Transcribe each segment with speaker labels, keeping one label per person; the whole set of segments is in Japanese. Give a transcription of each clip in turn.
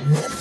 Speaker 1: Mm-hmm.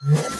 Speaker 1: you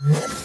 Speaker 1: you